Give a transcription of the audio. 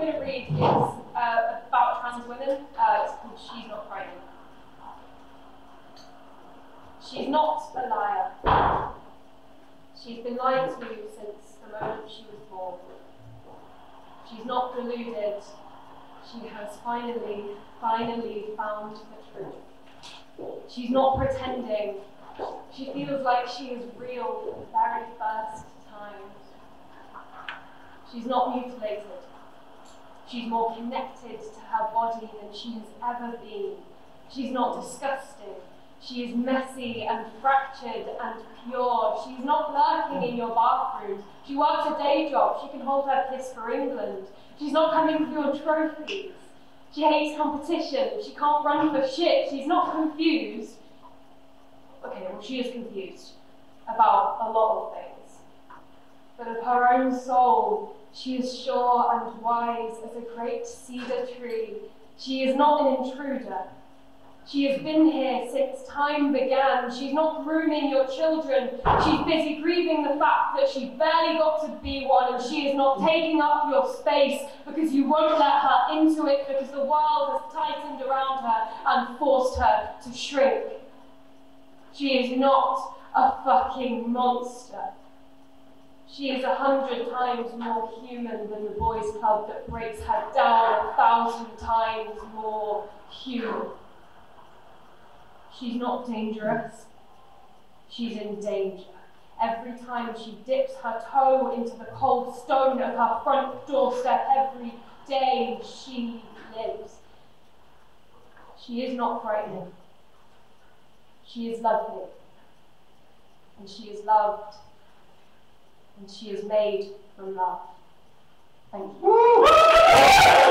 going to read is uh, about trans women. Uh, it's called She's Not Frightened. She's not a liar. She's been lying to you since the moment she was born. She's not deluded. She has finally, finally found the truth. She's not pretending. She feels like she is real for the very first time. She's not mutilated. She's more connected to her body than she has ever been. She's not disgusting. She is messy and fractured and pure. She's not lurking in your bathrooms. She works a day job. She can hold her piss for England. She's not coming for your trophies. She hates competition. She can't run for shit. She's not confused. Okay, well, she is confused about a lot of things. But of her own soul, she is sure and wise as a great cedar tree. She is not an intruder. She has been here since time began. She's not grooming your children. She's busy grieving the fact that she barely got to be one and she is not taking up your space because you won't let her into it because the world has tightened around her and forced her to shrink. She is not a fucking monster. She is a hundred times more human than the boys' club that breaks her down a thousand times more human. She's not dangerous. She's in danger. Every time she dips her toe into the cold stone of her front doorstep, every day she lives. She is not frightening. She is lovely. And she is loved and she is made from love. Thank you.